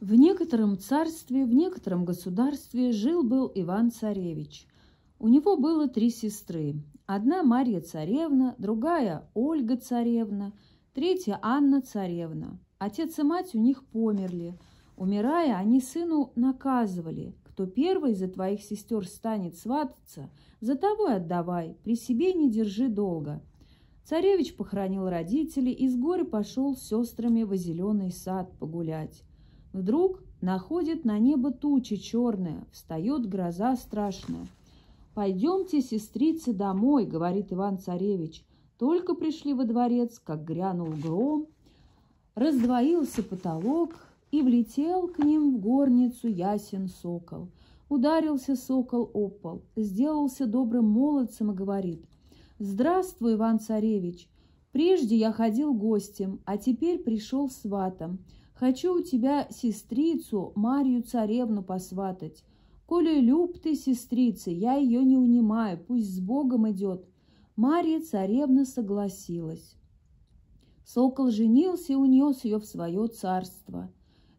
В некотором царстве, в некотором государстве жил-был Иван-царевич. У него было три сестры. Одна Марья царевна, другая Ольга царевна, третья Анна царевна. Отец и мать у них померли. Умирая, они сыну наказывали, кто первый из твоих сестер станет свататься, за того отдавай, при себе не держи долго. Царевич похоронил родителей и с горя пошел с сестрами в зеленый сад погулять. Вдруг находит на небо туча черная, встает гроза страшная. «Пойдемте, сестрицы, домой», — говорит Иван-царевич. Только пришли во дворец, как грянул гром, раздвоился потолок, и влетел к ним в горницу ясен сокол. Ударился сокол об пол, сделался добрым молодцем и говорит, «Здравствуй, Иван-царевич! Прежде я ходил гостем, а теперь пришел сватом. Хочу у тебя сестрицу Марью царевну посватать. Коли люб ты, сестрица, я ее не унимаю, пусть с Богом идет. Марья царевна согласилась. Сокол женился и унес ее в свое царство.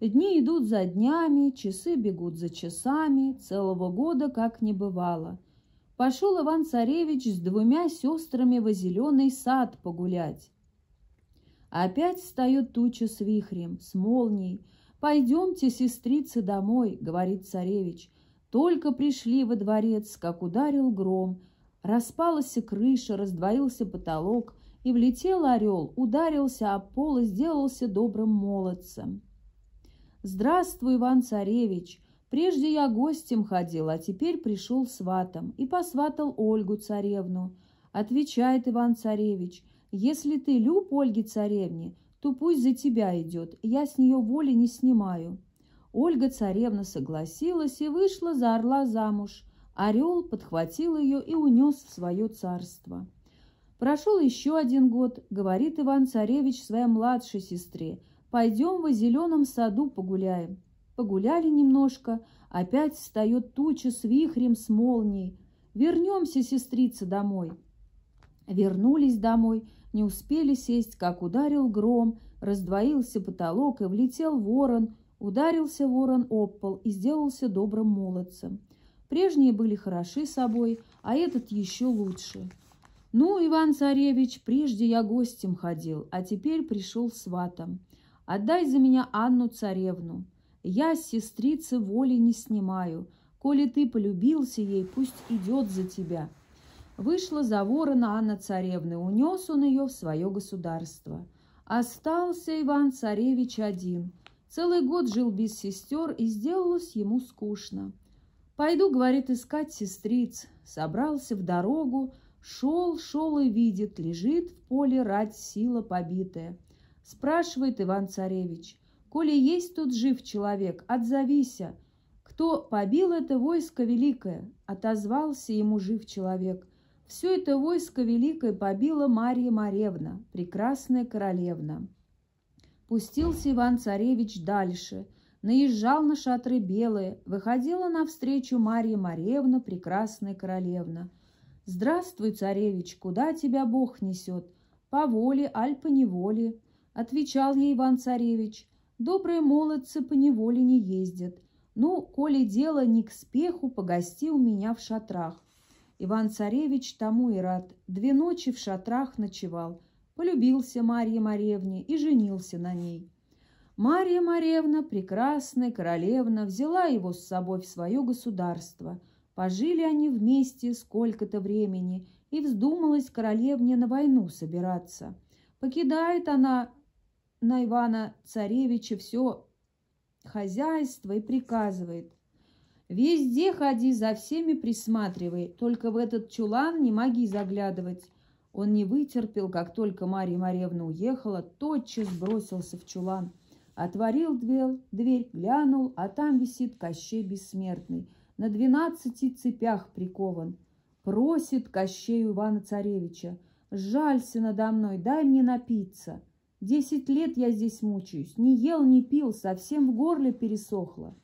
Дни идут за днями, часы бегут за часами, целого года как не бывало. Пошел Иван-царевич с двумя сестрами во зеленый сад погулять. Опять встает туча с вихрем, с молнией. «Пойдемте, сестрицы, домой», — говорит царевич. Только пришли во дворец, как ударил гром. Распалась крыша, раздвоился потолок, и влетел орел, ударился об пол и сделался добрым молодцем. «Здравствуй, Иван-царевич! Прежде я гостем ходил, а теперь пришел сватом и посватал Ольгу царевну. Отвечает Иван-царевич — если ты люб Ольге царевне, то пусть за тебя идет, я с нее воли не снимаю». Ольга царевна согласилась и вышла за орла замуж. Орел подхватил ее и унес в свое царство. Прошел еще один год, говорит Иван-царевич своей младшей сестре, «Пойдем во зеленом саду погуляем». Погуляли немножко, опять встает туча с вихрем, с молнией. «Вернемся, сестрица, домой». Вернулись домой, не успели сесть, как ударил гром, раздвоился потолок и влетел ворон, ударился ворон об пол и сделался добрым молодцем. Прежние были хороши собой, а этот еще лучше. «Ну, Иван-царевич, прежде я гостем ходил, а теперь пришел сватом. Отдай за меня Анну-царевну. Я с сестрицы воли не снимаю. Коли ты полюбился ей, пусть идет за тебя». Вышла за ворона Анна царевны, унес он ее в свое государство. Остался Иван-царевич один. Целый год жил без сестер, и сделалось ему скучно. «Пойду, — говорит, — искать сестриц». Собрался в дорогу, шел, шел и видит, лежит в поле рать сила побитая. Спрашивает Иван-царевич, «Коли есть тут жив человек, отзовися, кто побил это войско великое?» Отозвался ему жив человек – все это войско великое побила Марья Маревна, прекрасная королевна. Пустился Иван-царевич дальше, наезжал на шатры белые, выходила навстречу Марья Маревна, прекрасная королевна. «Здравствуй, царевич, куда тебя Бог несет? По воле, аль по неволе?» Отвечал ей Иван-царевич, «Добрые молодцы по неволе не ездят. Ну, коли дело не к спеху, погости у меня в шатрах. Иван-царевич тому и рад. Две ночи в шатрах ночевал, полюбился Марье Маревне и женился на ней. Марья Маревна, прекрасная королевна, взяла его с собой в свое государство. Пожили они вместе сколько-то времени, и вздумалась королевне на войну собираться. Покидает она на Ивана-царевича все хозяйство и приказывает Везде ходи, за всеми присматривай, только в этот чулан не моги заглядывать. Он не вытерпел, как только Марья Марьевна уехала, тотчас бросился в чулан. Отворил дверь, дверь, глянул, а там висит Кощей Бессмертный, на двенадцати цепях прикован. Просит Кощей Ивана-Царевича, «Жалься надо мной, дай мне напиться. Десять лет я здесь мучаюсь, не ел, не пил, совсем в горле пересохло».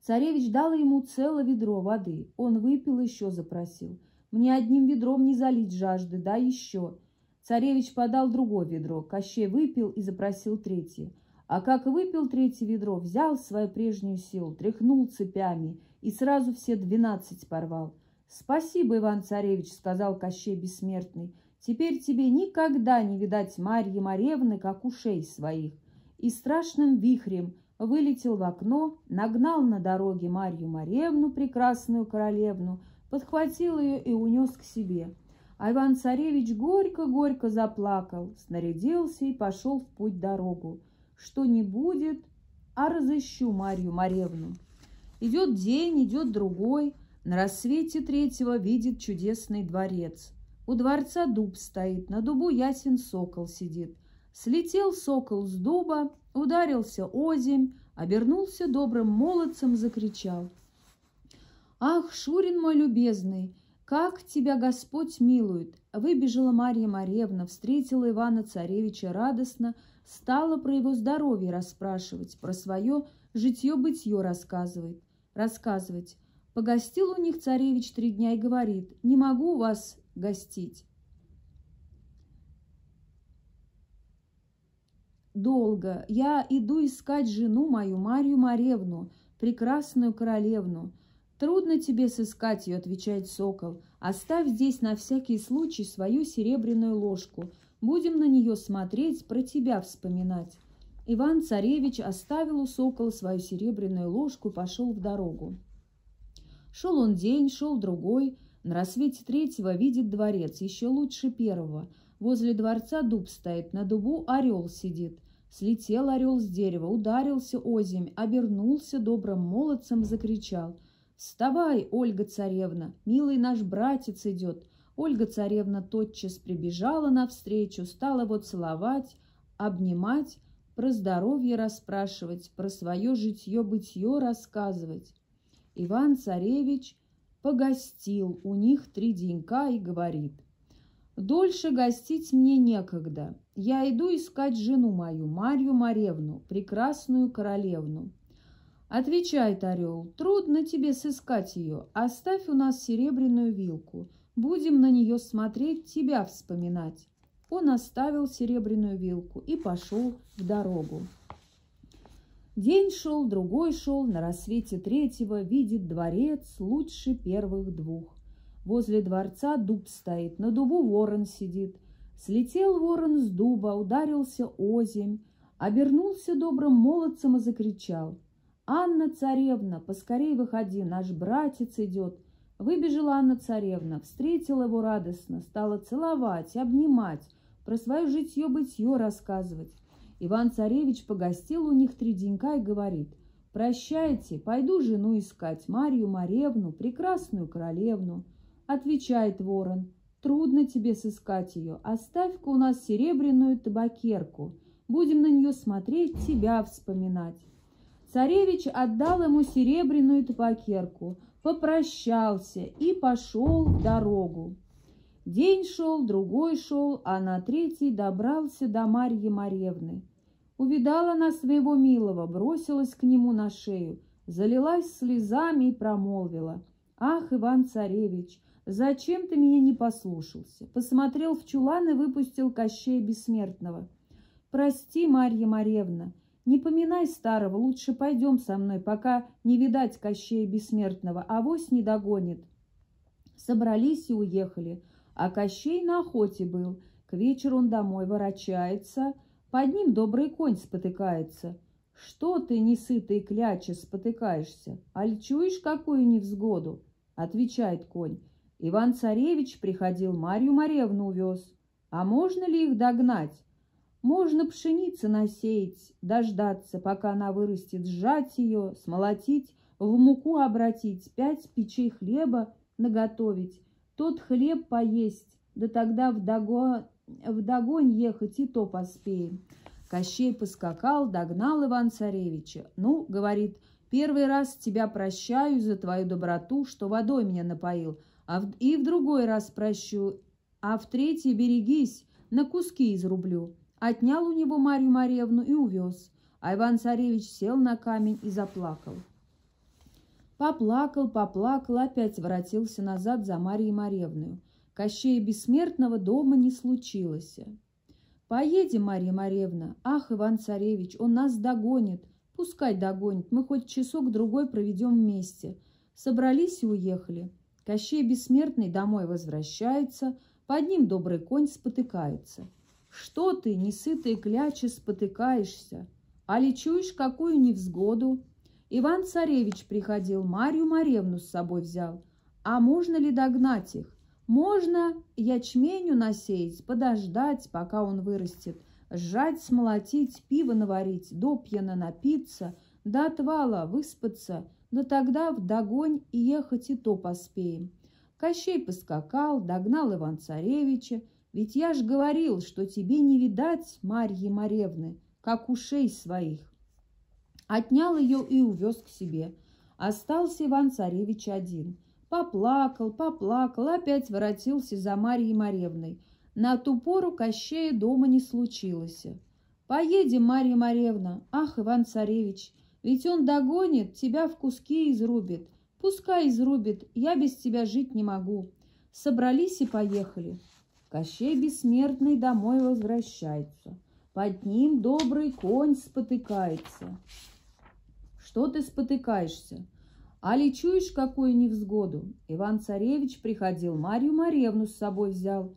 Царевич дал ему целое ведро воды. Он выпил и еще запросил. «Мне одним ведром не залить жажды, дай еще». Царевич подал другое ведро. Кощей выпил и запросил третье. А как выпил третье ведро, взял свою прежнюю силу, тряхнул цепями и сразу все двенадцать порвал. «Спасибо, Иван-царевич», — сказал Кощей Бессмертный. «Теперь тебе никогда не видать Марьи Маревны, как ушей своих». И страшным вихрем вылетел в окно, нагнал на дороге Марью Маревну, прекрасную королевну, подхватил ее и унес к себе. А Иван-царевич горько-горько заплакал, снарядился и пошел в путь дорогу. Что не будет, а разыщу Марью Маревну. Идет день, идет другой, на рассвете третьего видит чудесный дворец. У дворца дуб стоит, на дубу ясен сокол сидит. Слетел сокол с дуба, ударился озимь, обернулся добрым молодцем, закричал. «Ах, Шурин мой любезный, как тебя Господь милует!» Выбежала Марья Маревна, встретила Ивана Царевича радостно, стала про его здоровье расспрашивать, про свое житье-бытье рассказывает. Рассказывать. Погостил у них царевич три дня и говорит, не могу вас гостить. Долго я иду искать жену мою, Марию Маревну, прекрасную королевну. Трудно тебе сыскать ее, отвечает сокол. Оставь здесь на всякий случай свою серебряную ложку. Будем на нее смотреть, про тебя вспоминать. Иван-царевич оставил у сокола свою серебряную ложку, пошел в дорогу. Шел он день, шел другой. На рассвете третьего видит дворец, еще лучше первого. Возле дворца дуб стоит, на дубу орел сидит. Слетел орел с дерева, ударился озимь, обернулся добрым молодцем, закричал. «Вставай, Ольга царевна, милый наш братец идет!» Ольга царевна тотчас прибежала навстречу, стала его целовать, обнимать, про здоровье расспрашивать, про свое житье-бытье рассказывать. Иван-царевич погостил у них три денька и говорит, «Дольше гостить мне некогда. Я иду искать жену мою, Марью Маревну, прекрасную королевну». Отвечает орел, «Трудно тебе сыскать ее. Оставь у нас серебряную вилку. Будем на нее смотреть, тебя вспоминать». Он оставил серебряную вилку и пошел в дорогу. День шел, другой шел, на рассвете третьего видит дворец лучше первых двух. Возле дворца дуб стоит, на дубу ворон сидит. Слетел ворон с дуба, ударился озимь, обернулся добрым молодцем и закричал. «Анна царевна, поскорей выходи, наш братец идет!» Выбежала Анна царевна, встретила его радостно, стала целовать, обнимать, про свое житье-бытье рассказывать. Иван-царевич погостил у них три денька и говорит, «Прощайте, пойду жену искать, Марью Маревну, прекрасную королевну». Отвечает ворон, «Трудно тебе сыскать ее, оставь-ка у нас серебряную табакерку, будем на нее смотреть, тебя вспоминать». Царевич отдал ему серебряную табакерку, попрощался и пошел дорогу. День шел, другой шел, а на третий добрался до Марьи Маревны. Увидала она своего милого, бросилась к нему на шею, залилась слезами и промолвила. «Ах, Иван-царевич, зачем ты меня не послушался?» Посмотрел в чулан и выпустил Кощея Бессмертного. «Прости, Марья Маревна, не поминай старого, лучше пойдем со мной, пока не видать Кощея Бессмертного, а вось не догонит». Собрались и уехали, а Кощей на охоте был. К вечеру он домой ворочается – под ним добрый конь спотыкается. Что ты, несытый кляча, спотыкаешься? Аль чуешь какую невзгоду? Отвечает конь. Иван-царевич приходил, Марью Маревну увез. А можно ли их догнать? Можно пшеницы насеять, дождаться, пока она вырастет, сжать ее, смолотить, в муку обратить, пять печей хлеба наготовить, тот хлеб поесть, да тогда в догонь ехать и то поспеем. Кощей поскакал, догнал Иван-царевича. «Ну, — говорит, — первый раз тебя прощаю за твою доброту, что водой меня напоил, а в... и в другой раз прощу, а в третий берегись, на куски изрублю». Отнял у него Марью Маревну и увез, а Иван-царевич сел на камень и заплакал. Поплакал, поплакал, опять воротился назад за Марьей Маревную. Кощея Бессмертного дома не случилось. Поедем, Марья Маревна. Ах, Иван-царевич, он нас догонит. Пускай догонит, мы хоть часок-другой проведем вместе. Собрались и уехали. Кощей Бессмертный домой возвращается, под ним добрый конь спотыкается. Что ты, несытые клячи, спотыкаешься? А ли чуешь, какую невзгоду? Иван-царевич приходил, Марью Маревну с собой взял. А можно ли догнать их? Можно ячменю насеять, подождать, пока он вырастет, сжать, смолотить, пиво наварить, до пьяно напиться, до отвала выспаться, но тогда в догонь и ехать и то поспеем. Кощей поскакал, догнал Иван-царевича, ведь я ж говорил, что тебе не видать Марьи Маревны, как ушей своих. Отнял ее и увез к себе. Остался Иван-царевич один – Поплакал, поплакал, опять воротился за Марьей Маревной. На ту пору Кощея дома не случилось. «Поедем, Марья Маревна! Ах, Иван-царевич! Ведь он догонит, тебя в куски изрубит. Пускай изрубит, я без тебя жить не могу». Собрались и поехали. Кощей Бессмертный домой возвращается. Под ним добрый конь спотыкается. «Что ты спотыкаешься?» Али чуешь, какую невзгоду? Иван-царевич приходил, Марью Маревну с собой взял.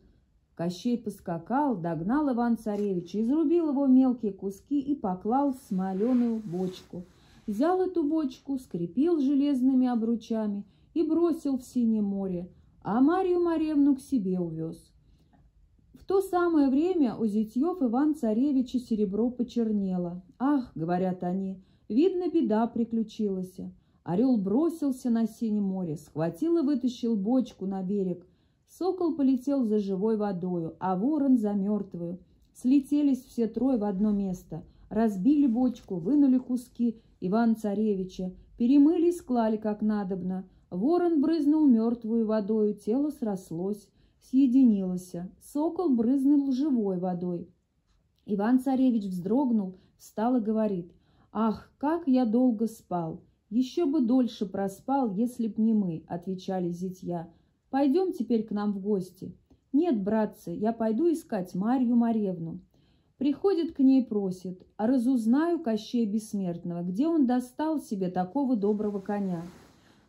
Кощей поскакал, догнал Иван-царевича, изрубил его мелкие куски и поклал в смоленую бочку. Взял эту бочку, скрепил железными обручами и бросил в синее море, а Марью Маревну к себе увез. В то самое время у зятьев Иван-царевича серебро почернело. «Ах!» — говорят они, — «видно, беда приключилась». Орел бросился на синее море, схватил и вытащил бочку на берег. Сокол полетел за живой водою, а ворон за мертвую. Слетелись все трое в одно место. Разбили бочку, вынули куски Иван-царевича, перемыли и склали как надобно. Ворон брызнул мертвую водою, тело срослось, съединилось. Сокол брызнул живой водой. Иван-царевич вздрогнул, встал и говорит, «Ах, как я долго спал!» «Еще бы дольше проспал, если б не мы», — отвечали зятья. «Пойдем теперь к нам в гости». «Нет, братцы, я пойду искать Марью Маревну». Приходит к ней, просит, а разузнаю Кощея Бессмертного, где он достал себе такого доброго коня.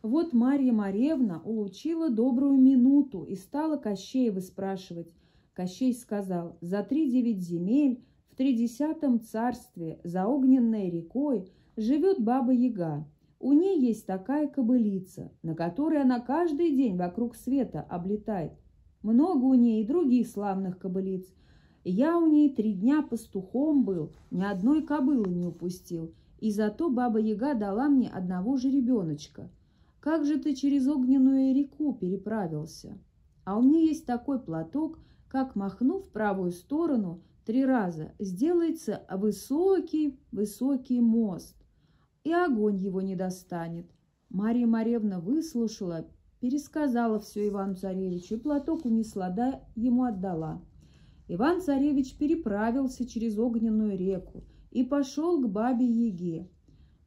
Вот Марья Маревна улучила добрую минуту и стала Кощеева спрашивать. Кощей сказал, за три девять земель в тридесятом царстве за огненной рекой живет Баба-Яга. У ней есть такая кобылица, на которой она каждый день вокруг света облетает. Много у ней и других славных кобылиц. Я у ней три дня пастухом был, ни одной кобылы не упустил, и зато Баба-Яга дала мне одного же ребеночка. Как же ты через огненную реку переправился? А у меня есть такой платок, как, махнув в правую сторону три раза, сделается высокий-высокий мост и огонь его не достанет. Марья Маревна выслушала, пересказала все Ивану-царевичу, и платок унесла, да ему отдала. Иван-царевич переправился через огненную реку и пошел к бабе Еге.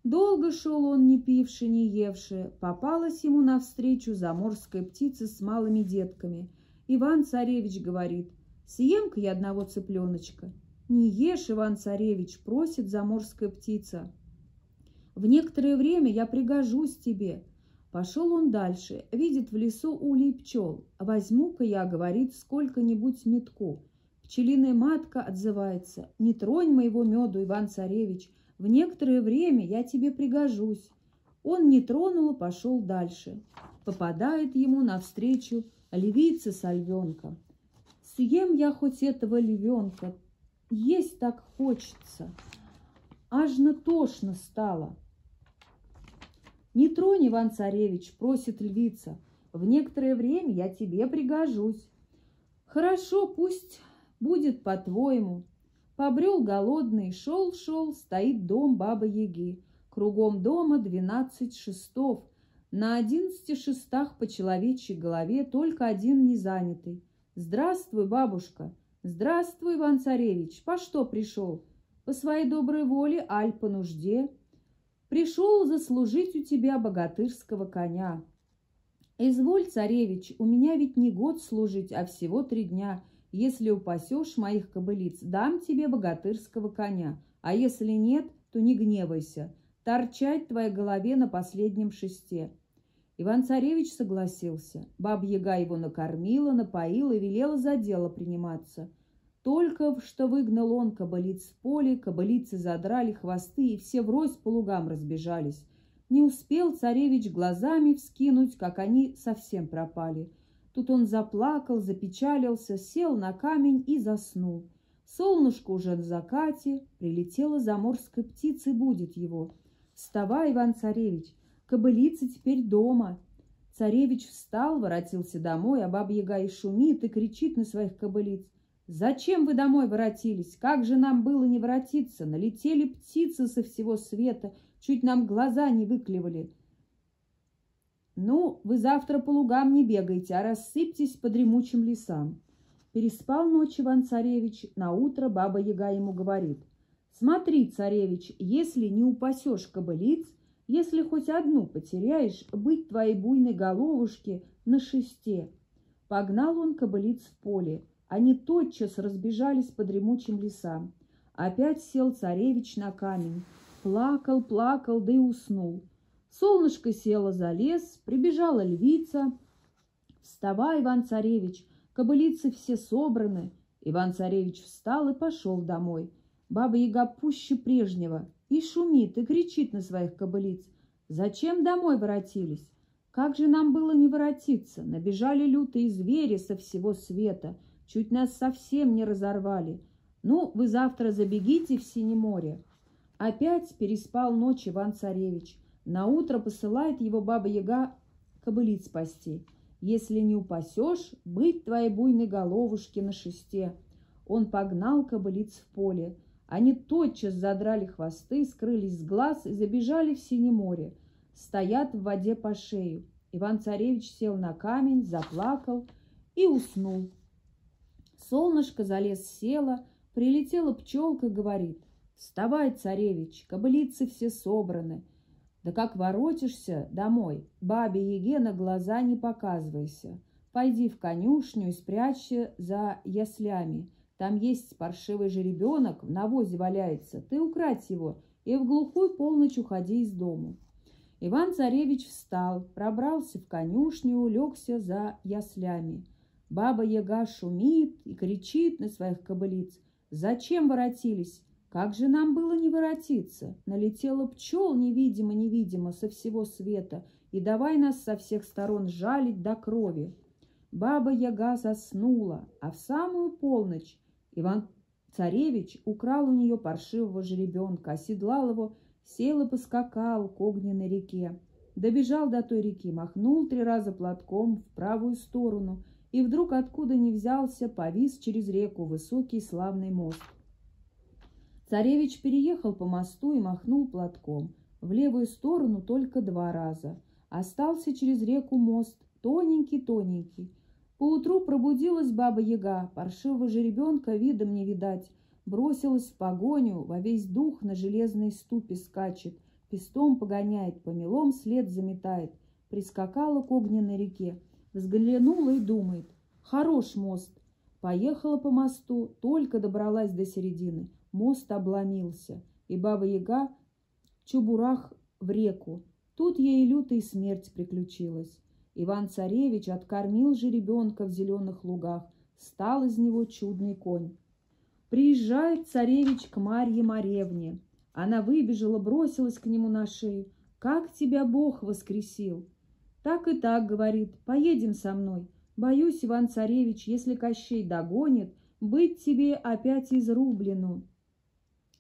Долго шел он, не пивши, не евши. Попалась ему навстречу заморская птица с малыми детками. Иван-царевич говорит, съем-ка я одного цыпленочка. Не ешь, Иван-царевич, просит заморская птица. В некоторое время я пригожусь тебе. Пошел он дальше, видит в лесу улей пчел. Возьму-ка я, говорит, сколько-нибудь метку. Пчелиная матка отзывается. Не тронь моего меду, Иван-царевич. В некоторое время я тебе пригожусь. Он не тронул, пошел дальше. Попадает ему навстречу львица с львенком. Съем я хоть этого львенка, есть так хочется. Аж на тошно стало. «Не тронь, Иван-царевич», — просит львица. «В некоторое время я тебе пригожусь». «Хорошо, пусть будет по-твоему». Побрел голодный, шел-шел, стоит дом Бабы-Яги. Кругом дома двенадцать шестов. На одиннадцати шестах по человечьей голове только один незанятый. «Здравствуй, бабушка!» «Здравствуй, Иван-царевич! По что пришел?» «По своей доброй воле, аль по нужде?» Пришел заслужить у тебя богатырского коня. Изволь, царевич, у меня ведь не год служить, а всего три дня. Если упасешь моих кобылиц, дам тебе богатырского коня, а если нет, то не гневайся, торчать твоей голове на последнем шесте». Иван-царевич согласился. Баб-яга его накормила, напоила и велела за дело приниматься. Только что выгнал он кобылиц в поле, кобылицы задрали хвосты, и все врозь по лугам разбежались. Не успел царевич глазами вскинуть, как они совсем пропали. Тут он заплакал, запечалился, сел на камень и заснул. Солнышко уже в закате, прилетела заморская птица и будет его. «Вставай, Иван-царевич, кобылица теперь дома». Царевич встал, воротился домой, а баба-яга и шумит, и кричит на своих кобылиц. «Зачем вы домой воротились? Как же нам было не воротиться? Налетели птицы со всего света, чуть нам глаза не выклевали. Ну, вы завтра по лугам не бегайте, а рассыпьтесь по дремучим лесам. Переспал ночь Иван-царевич, на утро баба-яга ему говорит. Смотри, царевич, если не упасешь кобылиц, если хоть одну потеряешь, быть твоей буйной головушке на шесте. Погнал он кобылиц в поле. Они тотчас разбежались по дремучим лесам. Опять сел царевич на камень. Плакал, плакал, да и уснул. Солнышко село за лес, прибежала львица. «Вставай, Иван-царевич, кобылицы все собраны». Иван-царевич встал и пошел домой. Баба-яга пуще прежнего и шумит, и кричит на своих кобылиц. «Зачем домой воротились? Как же нам было не воротиться? Набежали лютые звери со всего света, чуть нас совсем не разорвали. Ну, вы завтра забегите в Синее море, Опять переспал ночь Иван-царевич. На утро посылает его баба-яга кобылиц спасти. Если не упасешь, быть твоей буйной головушки на шесте. Он погнал кобылиц в поле. Они тотчас задрали хвосты, скрылись с глаз и забежали в синее море. Стоят в воде по шею. Иван-царевич сел на камень, заплакал и уснул. Солнышко за лес село, прилетела пчелка, говорит, Вставай, царевич, кобылицы все собраны. Да как воротишься домой, бабе Еге на глаза не показывайся. Пойди в конюшню и спрячься за яслями. Там есть паршивый жеребенок, в навозе валяется. Ты украдь его и в глухую полночь уходи из дому. Иван-царевич встал, пробрался в конюшню, улегся за яслями. Баба Яга шумит и кричит на своих кобылиц. «Зачем воротились? Как же нам было не воротиться? Налетело пчел невидимо-невидимо со всего света, и давай нас со всех сторон жалить до крови. Баба-яга заснула, а в самую полночь Иван-царевич украл у нее паршивого жеребенка, оседлал его, сел и поскакал к огненной реке. Добежал до той реки, махнул три раза платком в правую сторону, и вдруг откуда ни взялся, повис через реку высокий славный мост. Царевич переехал по мосту и махнул платком. В левую сторону только два раза. Остался через реку мост, тоненький-тоненький. Поутру пробудилась баба-яга, паршивого жеребенка видом не видать. Бросилась в погоню, во весь дух на железной ступе скачет, пестом погоняет, помелом след заметает. Прискакала к огненной реке, взглянула и думает, хорош мост. Поехала по мосту, только добралась до середины мост обломился, и Баба-Яга чубурах в реку. Тут ей лютая смерть приключилась. Иван-царевич откормил же ребенка в зеленых лугах, стал из него чудный конь. Приезжает царевич к Марье Маревне. Она выбежала, бросилась к нему на шею. «Как тебя Бог воскресил?» «Так и так, — говорит, — поедем со мной. Боюсь, Иван-царевич, если Кощей догонит, быть тебе опять изрублену».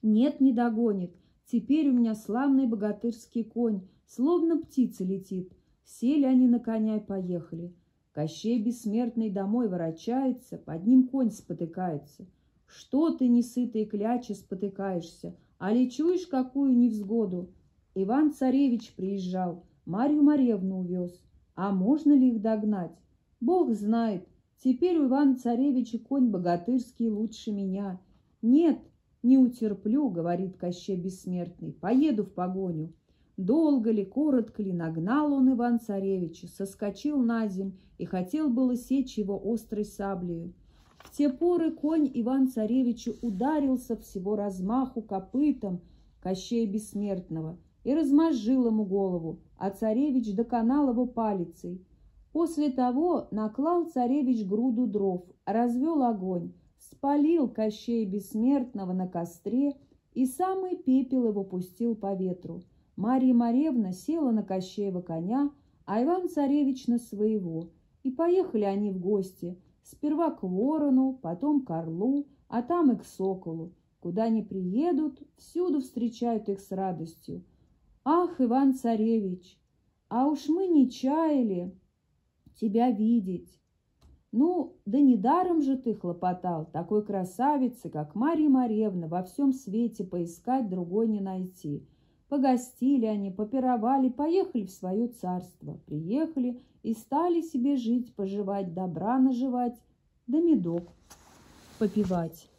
Нет, не догонит. Теперь у меня славный богатырский конь, словно птица летит. Сели они на коня и поехали. Кощей бессмертный домой ворочается, под ним конь спотыкается. Что ты, несытый кляча, спотыкаешься, а ли чуешь какую невзгоду? Иван-царевич приезжал, Марью Маревну увез. А можно ли их догнать? Бог знает, теперь у Ивана-царевича конь богатырский лучше меня. Нет, «Не утерплю», — говорит Кощей Бессмертный, — «поеду в погоню». Долго ли, коротко ли, нагнал он Иван-царевича, соскочил на земь и хотел было сечь его острой саблею. В те поры конь Иван-Царевичу ударился всего размаху копытом Кощея Бессмертного и размозжил ему голову, а царевич доконал его палицей. После того наклал царевич груду дров, развел огонь, спалил Кощея Бессмертного на костре и самый пепел его пустил по ветру. Марья Маревна села на Кощеева коня, а Иван-Царевич на своего. И поехали они в гости, сперва к ворону, потом к орлу, а там и к соколу. Куда они приедут, всюду встречают их с радостью. Ах, Иван-Царевич, а уж мы не чаяли тебя видеть. Ну, да недаром же ты хлопотал, такой красавицы, как Марья Маревна, во всем свете поискать другой не найти. Погостили они, попировали, поехали в свое царство, приехали и стали себе жить, поживать, добра наживать, да медок попивать.